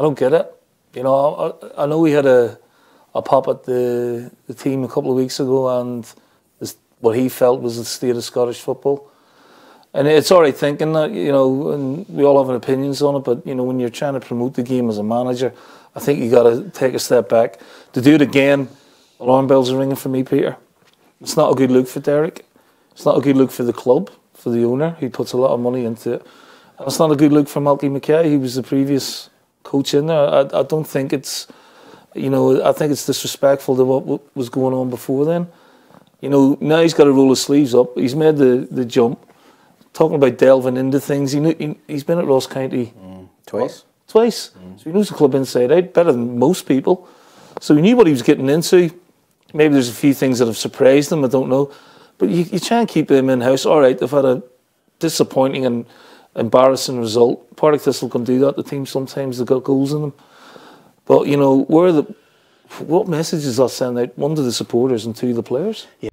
I don't get it. You know, I, I know we had a a pop at the the team a couple of weeks ago, and this, what he felt was the state of Scottish football. And it's all right thinking that, you know, and we all have opinions on it, but, you know, when you're trying to promote the game as a manager, I think you got to take a step back. To do it again, alarm bells are ringing for me, Peter. It's not a good look for Derek. It's not a good look for the club, for the owner, who puts a lot of money into it. And it's not a good look for Malky Mackay, who was the previous coach in there. I, I don't think it's, you know, I think it's disrespectful to what was going on before then. You know, now he's got to roll his sleeves up. He's made the, the jump. Talking about delving into things, he knew, he, he's been at Ross County mm. twice. Twice. Mm. So he knows the club inside out better than most people. So he knew what he was getting into. Maybe there's a few things that have surprised him, I don't know. But you, you try and keep them in house. All right, they've had a disappointing and embarrassing result. Partick Thistle can do that. The team sometimes they've got goals in them. But you know, where the what messages that send out? One to the supporters and two to the players. Yeah.